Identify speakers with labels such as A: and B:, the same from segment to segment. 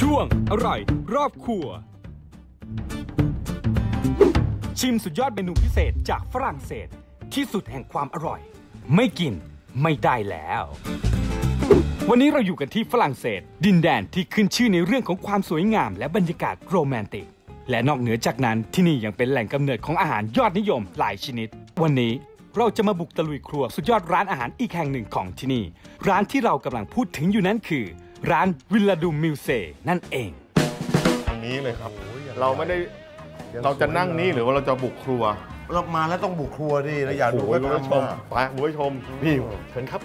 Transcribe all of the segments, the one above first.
A: ช่วงอร่อยรอบครัว ชิมสุดยอดเมนูพิเศษจากฝรั่งเศสที่สุดแห่งความอร่อย ไม่กินไม่ได้แล้ว วันนี้เราอยู่กันที่ฝรั่งเศส ดินแดนที่ขึ้นชื่อในเรื่องของความสวยงาม และบรรยากาศโรแมนติก และนอกเหนือจากนั้นที่นี่ยังเป็นแหล่งกำเนิดของอาหารยอดนิยมหลายชนิด วันนี้เราจะมาบุกตะลุยครัวสุดยอดร้านอาหารอีกแห่งหนึ่งของที่นี่ ร้านที่เรากำลังพูดถึงอยู่นั้นคือ ร้านวิลลาดูมิวเซนั่นเอง
B: ทางนี้เลยครับ เราไม่ได้เราจะนั่งนี่หรือว่าเราจะบุกครัว
C: เรามาแล้วต้องบุกครัวดิเราอยากดู
B: โอ้
C: ว่า
B: โหคุณผู้ช
C: ทำ
B: ม
C: มา
B: ไปคุณผู้ชมนี่เชิญครับ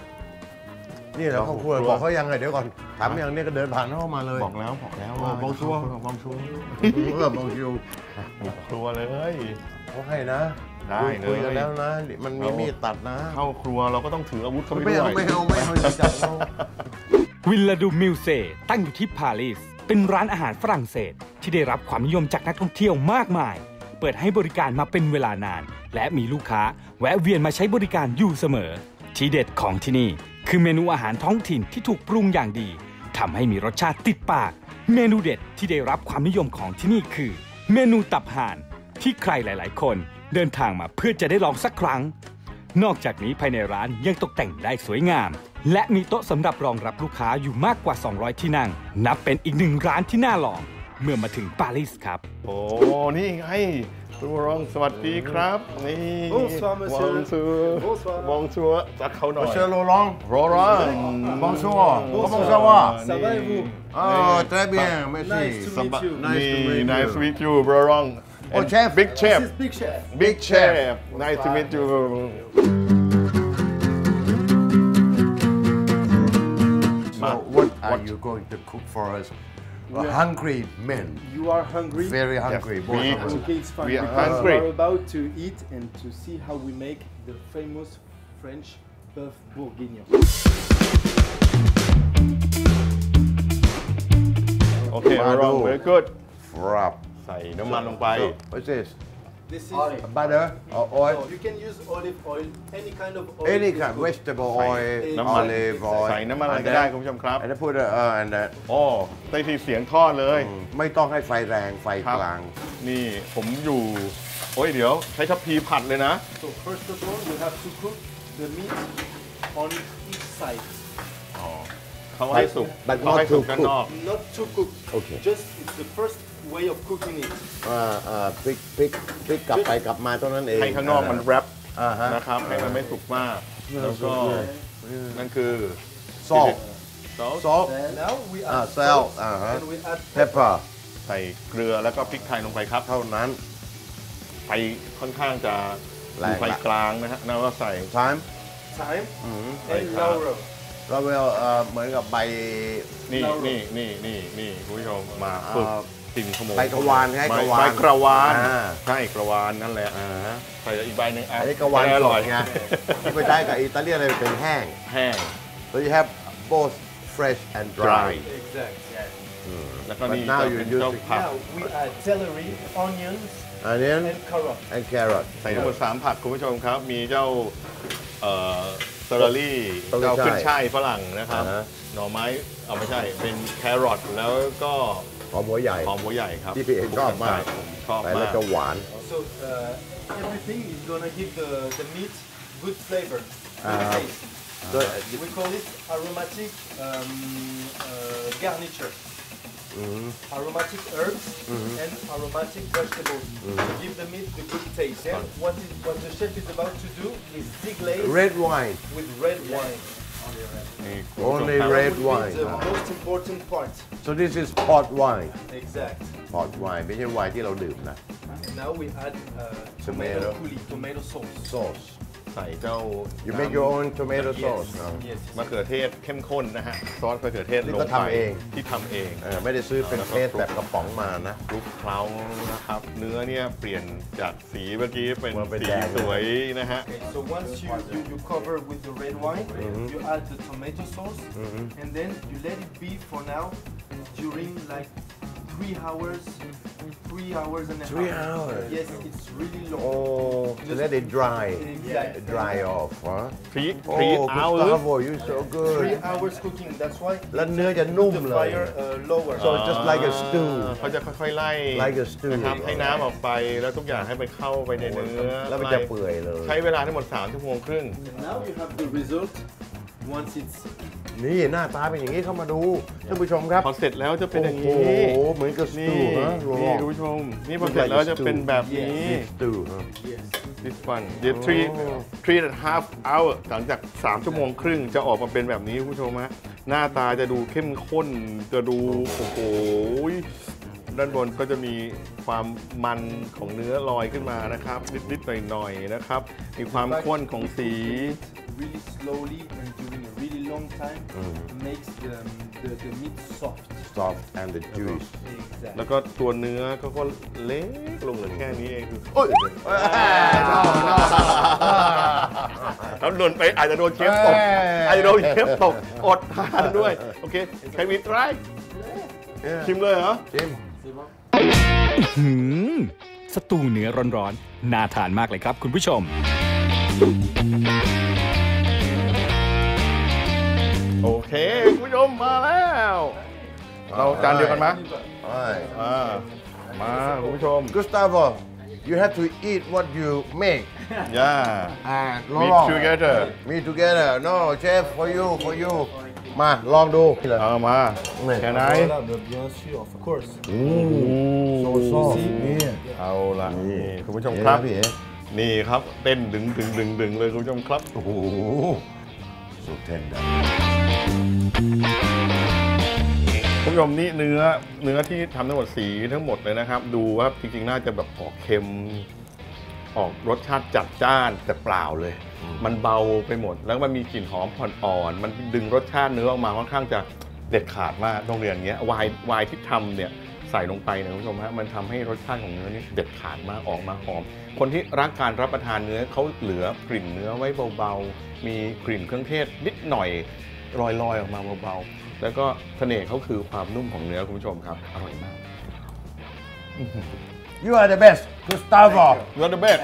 C: นี่แหละครอบครัว
B: ครัว
C: บอกเขายังไงเดี๋ยวก่อนถามยังเนี่ยก็เดินผ่านเข้ามาเลย
B: บอกแล้วบอกแล้ว
C: โอ้บองชัว
B: บองชัว
C: เออบางคิว
B: บุกครัวเลย
C: เขาให้นะ
B: ได้เลย
C: คุยกันแล้วนะมันมี
B: เอามี
C: มีดตัดนะ
B: เข้าครัวเราก็ต้องถืออาวุธเข้าไป
C: ไม่
B: ด้วย
C: เอาไม่เอาไม่เอาอย่าจับเรา
A: วิลลาดูมิวเซตั้งอยู่ที่ปารีส เป็นร้านอาหารฝรั่งเศส ที่ได้รับความนิยมจากนักท่องเที่ยวมากมาย เปิดให้บริการมาเป็นเวลานาน และมีลูกค้าแวะเวียนมาใช้บริการอยู่เสมอ ที่เด็ดของที่นี่ คือเมนูอาหารท้องถิ่นที่ถูกปรุงอย่างดีทำให้มีรสชาติติดปาก เมนูเด็ดที่ได้รับความนิยมของที่นี่คือ เมนูตับห่าน ที่ใครหลาย ๆ คนเดินทางมาเพื่อจะได้ลองสักครั้ง นอกจากนี้ภายในร้านยังตกแต่งได้สวยงาม และมีโต๊ะสำหรับรองรับลูกค้าอยู่มากกว่า 200 ที่นั่ง นับเป็นอีกหนึ่งร้านที่น่าลอง เมื่อมาถึงปารีสครับ
B: โอ้ นี่ไงคุณรองสวัสดีครับ นี่
D: Bonsoir, monsieur.
B: บองชัว
D: Bonsoir.
B: บองชัวจัดเขาหน่อย
C: เชอร์โลลอง
B: โรรัง
C: Bonjour. Comment ça va?
D: Ça va et vous
C: เออ très bien merci
D: Nice to meet you.
C: Nice to meet you.
B: nice to meet you บรอง
C: Oh, and
B: Big champ,
D: This is Big Chef.
B: Big, big Nice to meet you.
C: So what are what? you going to cook for us? Are hungry men.
D: You are hungry?
C: Very hungry.
B: Yes. We,
C: hungry.
D: Okay, it's fine.
B: We are hungry.
D: We are about to eat and to see how we make the famous French bœuf bourguignon.
C: Okay,
B: we're good.
C: Frap.
B: ใส่น้ำมันลงไป
C: So, what's this
D: This is
C: butter or oil
D: So you can use olive oil, any kind of oil.
C: any
D: is
C: kind
D: good.
C: vegetable
B: ใส่
C: oil
B: น้ำมัน
C: olive oil
B: ใส่น้ำมันอะไร
C: and
B: ก็
C: then-
B: ได้คุณผู้ชมครับ
C: and then put a, uh, and then
B: โอ้ได้ทีเสียงทอดเลย
C: ไม่ต้องให้ไฟแรงไฟ
B: ครับ
C: กลาง
B: นี่ผมอยู่ โอ้ยเดี๋ยว ใช้ทัพพีผัดเลยนะ
D: So first of all, you have to cook the meat on each side.
B: เขาให้สุก
C: But
B: เขา
C: not
B: ให้สุก
C: too
B: กัน
C: cooked
B: นอก
D: Not too cooked.
C: Okay.
D: Just it's the first way of cooking it.
C: อ่าอ่าพลิกพลิกพลิกกลับไปกลับมาเท่านั้นเอง
B: ให้ข้างนอกมันแรป
C: อ่าฮะ
B: นะครับ ให้มันไม่สุกมาก แล้วก็ นั่นคือ
C: salt
B: ซอส
C: salt
D: And now we add
C: อ่า salt
D: salt
C: อ่าฮะ
D: and we add
C: pepper
B: ใส่เกลือแล้วก็พริกไทยลงไปครับ
C: เท่านั้น
B: ไฟค่อนข้างจะ
C: แรง
B: ไฟ
C: ละ
B: กลางนะฮะแล้วก็ใส่
C: time
D: thyme
C: อืม
D: and
B: Like, uh,
D: laurel.
C: เราเวลเอ่อเหมือนกับใบ
B: นี่
D: เรานี่
B: นี่นี่นี่นี่คุณผู้ชมมาฝึก
C: อ่า
B: กิ นขโมย
C: ใบกระวานไง
B: ใบ
C: กระวาน
B: ใบกระวาน
C: อ่า
B: ใช่กระวานนั่นแหละอ่าใส่อีกใบหนึ่ง
C: อันนี้กระวาน
B: อร่อย
C: สดไงที่ไปได้กับอิตาเลียนเลยเป็นแห้ง
B: แห้ง
C: so you have both fresh and dry
B: Dry.
D: Exact.
B: แล้วก็
C: But
B: นี่
C: now
B: จะ
C: you're
B: เป็นเจ้า
C: using-
B: ผัก
D: Now we add celery, onions,
C: onion
D: and carrot.
C: and carrot
B: ใส่ทั้งหมดสามผักคุณผู้ชมครับ มีเจ้าเอ่อสตรอรี่
C: สตรอรี่
B: เจ้าขึ้นช่ายฝรั่งนะครับ
C: อ่าฮะ
B: หน่อไม้เอาไม่ใช่ เป็นแครอทแล้วก็
C: ห อมหัวใหญ่
B: หอมหัวใหญ่ครับ
C: ที่พี่เอกชอบมาก
B: ผมชอบ
C: ใส่
B: มา
C: แล้ว
B: ก
C: จะหวาน
D: So uh, everything is gonna give the, the meat good flavor, good
C: Uh,
D: taste.
C: so
D: We call it aromatic um, uh, garniture. Aromatic herbs and aromatic vegetables to give the meat the good taste. And what, is, what the chef is about to do is deglaze
C: red wine
D: with red wine.
B: นี่คุณผู้ชม
C: Only
B: ครับ
C: red
D: That would
C: wine
D: be the most important part.
C: so this is port wine
D: Exact.
C: port wine ไม่ใช่ไวน์ที่เราดื่มนะ
D: And now we add uh,
C: Tomato.
D: tomato coulis, tomato sauce.
C: sauce
B: ใส่เจ้า
C: you make your own tomato
D: Yes,
C: sauce เนอะ
D: yes.
B: มะเขือเทศเข้มข้นนะฮะ ซอสมะเขือเทศ
C: นี่
B: ลง
C: ก็
B: ไป
C: ทำเอง
B: ที่ทำเอง
C: เออไม่ได้ซื้อเป็นเทสแบบกระป๋องมานะ
B: คลุกเคล้านะครับ เนื้อเนี่ยเปลี่ยนจากสีเมื่อกี้เป็น
C: มาเป็น
B: สี
C: แดง
B: สวยนะฮะ
D: Okay, so once you, you, you cover with the red wine, you add the tomato sauce, and then you let it be for now during like three hours, three hours and a
C: Three
D: half.
C: hours?
D: Yes, it's really long.
C: Oh, to let it dry,
D: Exactly.
C: dry off, huh?
B: ทรีทรี
C: Oh,
B: เอาหรือ
C: Gustavo, you so
D: Three
C: good.
D: hours cooking. That's why
C: แล้วเนื้อจะนุ่ม
D: the
C: เลย
D: fire uh, lower.
C: So just like a stew.
B: เขาจะค่อยๆไล่
C: Like a stew
B: นะครับให้น้ำออกไปแล้วทุกอย่างให้ไปเข้าไปในเนื้อ
C: แล้วมันจะเปื่อยเลย
B: ใช้เวลาทั้งหมด3ชั่วโมงครึ่ง
D: Now you have the result. Once it's
C: นี่หน้าตาเป็นอย่างนี้เข้ามาดูท่านผู้ชมครับ
B: พอเสร็จแล้วจะเป็นอย่าง
C: โอ้
B: นี้
C: โหเหมือนกับส
B: นี่
C: ตูฮะ
B: นี่คุณผู้ชม นี่พอเสร็จแล้วจะเป็นแบบนี้
C: สตูฮะ
D: yes.
B: this one the three three and a half hour หลังจาก 3 ชั่วโมงครึ่งจะออกมาเป็นแบบนี้คุณผู้ชมฮะหน้าตาจะดูเข้มข้นจะดู โอ้โห ด้านบนก็จะมีความมันของเนื้อลอยขึ้นมานะครับ นิดๆหน่อยๆนะครับ มีความข้นของสี
D: Really slowly and during a really long time makes the, the, the meat soft.
C: soft and the juice
D: Exactly.
B: แล้วก็ตัวเนื้อเขาก็เล็กลงเหลือแค่นี้เองคือโอ้ยแล้วโดนไปอาจจะโดนเชฟตกอาจจะโดนเชฟตกอดทานด้วย โอเคใครมีไตรชิมเลยเหรอ
C: จิม
A: หืมสตูเนื้อร้อนๆ น่าทานมากเลยครับคุณผู้ชม
B: โอเค คุณผู้ชมมาแล้ว เราจานเดียวกันไหม
C: Alright.
B: อ่ามา คุณผู้ชม
C: Gustavo you have to eat what you make
B: ย่า
C: and
B: meet
C: Laurent
B: together
C: me together no chef for you for you มาลองดู
B: เอามา
C: นี่
B: แค่ไหน
D: Voilà, but bien sûr, of course.
C: นี่
B: เอาละนี่คุณผู้ชม
C: เอ๊ะ
B: ครับ
C: พี่เอ๋
B: นี่ครับเต้นดึงดึงดึงดึงเลยคุณผู้ชมครับ
C: โอ้โห so tender
B: คุณผู้ชมนี่เนื้อเนื้อที่ทำทั้งหมดสีทั้งหมดเลยนะครับ ดูว่าจริงๆน่าจะแบบออกเค็ม ออกรสชาติจัดจ้านแต่เปล่าเลย มันเบาไปหมด แล้วมันมีกลิ่นหอมอ่อนๆมันดึงรสชาติเนื้อออกมาค่อนข้างจะเด็ดขาดมากต้องเรียนอย่างเงี้ยวายวายที่ทำเนี่ยใส่ลงไปเนยคุณผู้ชมฮะมันทำให้รสชาติของเนื้อนี่เด็ดขาดมากออกมาหอม คนที่รักการรับประทานเนื้อเขาเหลือกลิ่นเนื้อไว้เบาๆ มีกลิ่นเครื่องเทศนิดหน่อยลอยๆออกมาเบาๆ แล้วก็เสน่ห์เขาคือความนุ่มของเนื้อคุณผู้ชมครับ อร่อยมาก
C: you are the best Gustavo
B: You're the best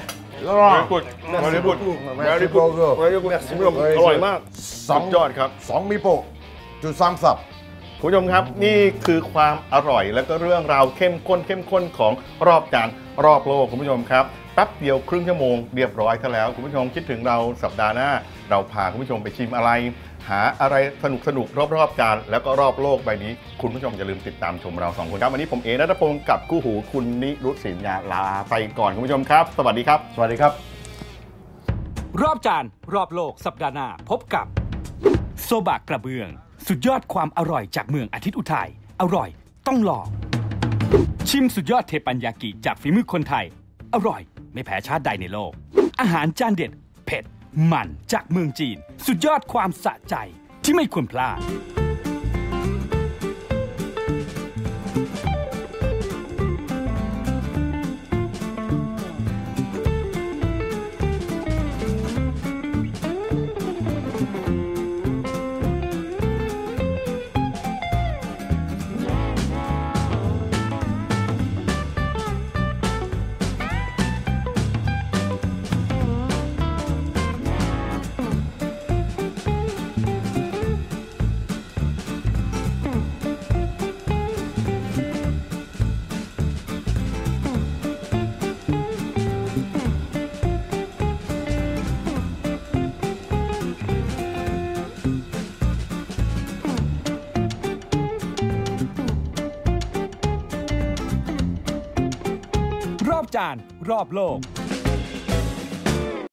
C: Laurent
B: Very good Very good
C: Merci
B: Very good
C: beaucoup.
B: Very good คุณผู้ชม
C: Very
B: อร่อย
C: good
B: มาก
C: สอง
B: สุดยอดครับ
C: สองมิโปะ to thumbs up
B: คุณผู้ชมครับนี่คือความอร่อยและก็เรื่องราวเข้มข้นเข้มข้นของรอบจานรอบโลกคุณผู้ชมครับแป๊บเดียวครึ่งชั่วโมงเรียบร้อยซะแล้ว คุณผู้ชมคิดถึงเราสัปดาห์หน้า เราพาคุณผู้ชมไปชิมอะไร หาอะไรสนุกสนุกๆรอบๆจานแล้วก็รอบโลกใบนี้ คุณผู้ชมอย่าลืมติดตามชมเราสองคนครับ วันนี้ผมเอนัทพงศ์กับคู่หูคุณนิรุตศิลยาลาไปก่อนคุณผู้ชมครับ สวัสดีครับ
C: สวัสดีครับ
A: รอบจานรอบโลกสัปดาห์หน้าพบกับ โซบะกระเบื้อง สุดยอดความอร่อยจากเมืองอาทิตย์อุทัยอร่อย ต้องลองชิมสุดยอดเทปัญญากิจากฝีมือคนไทย อร่อย ไม่แพ้ชาติใดในโลก อาหารจานเด็ดเผ็ด มันจากเมืองจีน สุดยอดความสะใจที่ไม่ควรพลาด การณ์รอบโลก